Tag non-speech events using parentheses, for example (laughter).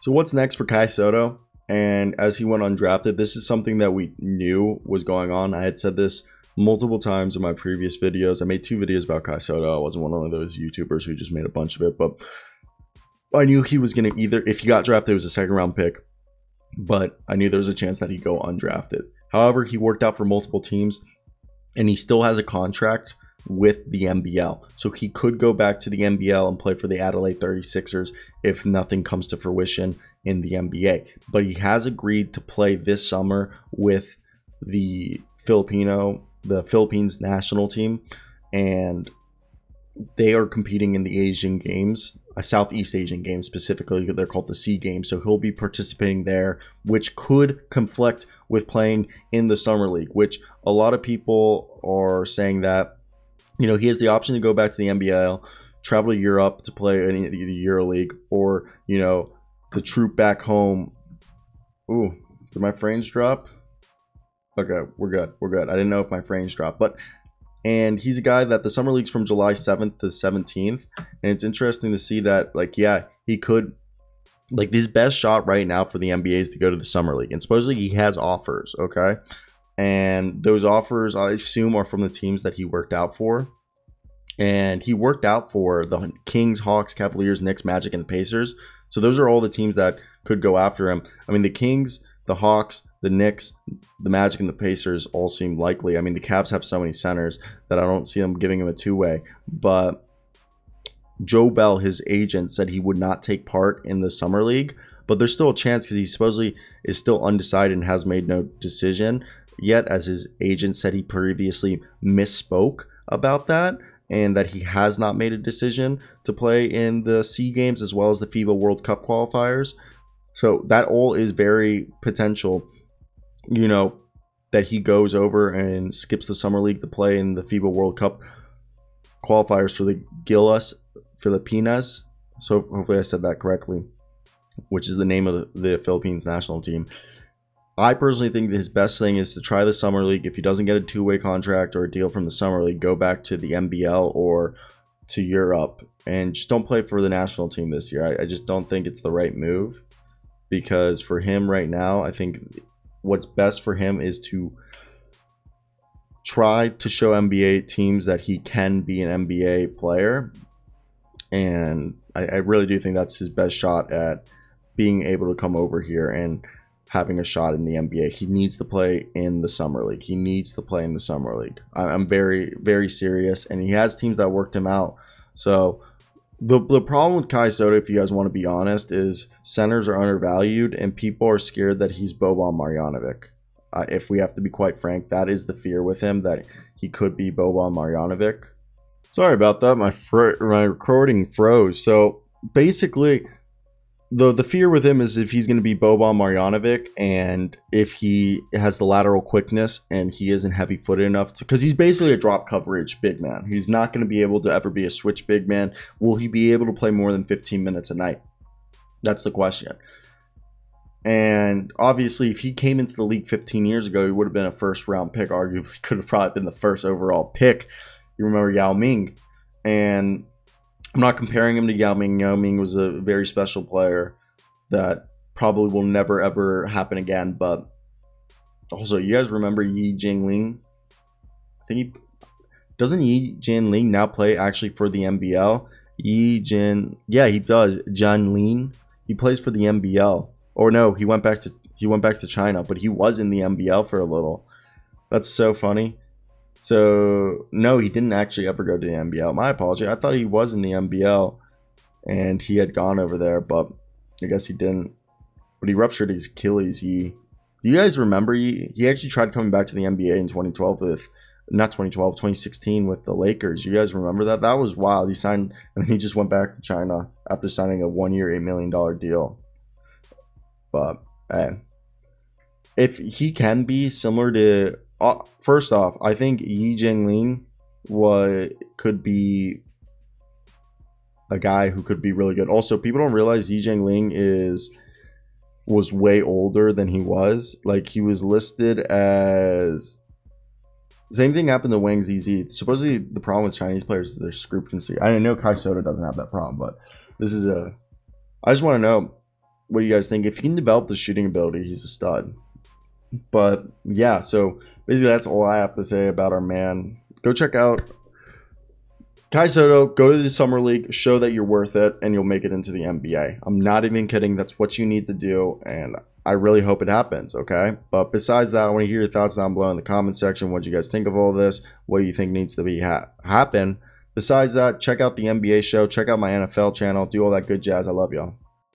So what's next for Kai Sotto? And as he went undrafted, this is something that we knew was going on. I had said this multiple times in my previous videos. I made two videos about Kai Sotto. I wasn't one of those YouTubers who just made a bunch of it, but I knew he was going to either, if he got drafted, it was a second round pick, but I knew there was a chance that he'd go undrafted. However, he worked out for multiple teams and he still has a contract with the NBL. So he could go back to the NBL and play for the Adelaide 36ers if nothing comes to fruition in the NBA. But he has agreed to play this summer with the Filipino, the Philippines national team, and they are competing in the Asian Games, a Southeast Asian Games specifically. They're called the Sea Games. So he'll be participating there, which could conflict with playing in the Summer League, which a lot of people are saying that you know, he has the option to go back to the NBL, travel to Europe to play in the Euro League, or you know, the troop back home. Ooh, did my frames drop? Okay, we're good. We're good. I didn't know if my frames dropped, but and he's a guy that the summer league's from July 7th to 17th, and it's interesting to see that like yeah, he could like his best shot right now for the NBA is to go to the summer league, and supposedly he has offers. Okay, and those offers I assume are from the teams that he worked out for. And he worked out for the Kings, Hawks, Cavaliers, Knicks, Magic, and the Pacers. So those are all the teams that could go after him. I mean, the Kings, the Hawks, the Knicks, the Magic, and the Pacers all seem likely. I mean, the Cavs have so many centers that I don't see them giving him a two way. But Joel Bell, his agent, said he would not take part in the summer league. But there's still a chance because he supposedly is still undecided and has made no decision yet, as his agent said he previously misspoke about that and that he has not made a decision to play in the Sea Games as well as the FIBA World Cup qualifiers. So that all is very potential, you know, that he goes over and skips the Summer League to play in the FIBA World Cup qualifiers for the Gilas Filipinas. So hopefully I said that correctly, which is the name of the Philippines national team. I personally think his best thing is to try the summer league. If he doesn't get a two-way contract or a deal from the summer league, go back to the NBL or to Europe and just don't play for the national team this year. I, I just don't think it's the right move because for him right now, I think what's best for him is to try to show NBA teams that he can be an NBA player. And I, I really do think that's his best shot at being able to come over here and – having a shot in the NBA. He needs to play in the summer league. He needs to play in the summer league. I'm very, very serious, and he has teams that worked him out. So the the problem with Kai Sotto, if you guys want to be honest, is centers are undervalued, and people are scared that he's Boban Marjanovic. Uh, if we have to be quite frank, that is the fear with him that he could be Boban Marjanovic. Sorry about that. My fr- my recording froze. So basically the the fear with him is if he's going to be Boban Marjanovic and if he has the lateral quickness and he isn't heavy footed enough because he's basically a drop coverage big man. He's not going to be able to ever be a switch big man. Will he be able to play more than 15 minutes a night? That's the question. And obviously, if he came into the league 15 years ago, he would have been a first round pick. Arguably, (laughs) could have probably been the first overall pick. You remember Yao Ming, and I'm not comparing him to Yao Ming. Yao Ming was a very special player that probably will never ever happen again. But also, you guys remember Yi Jianlian? I think he doesn't Yi Jianlian now play actually for the NBL. Yi Jin, yeah, he does. Jianlian, he plays for the NBL. Or no, he went back to he went back to China, but he was in the NBL for a little. That's so funny. So no, he didn't actually ever go to the NBL. My apology. I thought he was in the NBL and he had gone over there, but I guess he didn't. But he ruptured his Achilles. He, do you guys remember? He, he actually tried coming back to the NBA in 2012 with, not 2012, 2016 with the Lakers. You guys remember that? That was wild. He signed and then he just went back to China after signing a one year, $8 million deal. But, hey, if he can be similar to uh, first off, I think Yi Jianlian what could be a guy who could be really good. Also, people don't realize Yi Jianlian is was way older than he was. Like he was listed as same thing happened to Wang Zhizhi. Supposedly the problem with Chinese players is their see. I know Kai Sotto doesn't have that problem, but this is a I just want to know what do you guys think? If he can develop the shooting ability, he's a stud. But yeah, so basically that's all I have to say about our man. Go check out Kai Sotto, go to the summer league, show that you're worth it, and you'll make it into the NBA. I'm not even kidding. That's what you need to do, and I really hope it happens. Okay, but besides that, I want to hear your thoughts down below in the comment section. What you guys think of all this? What do you think needs to be ha- happen? Besides that, check out the NBA show, check out my NFL channel, do all that good jazz. I love y'all.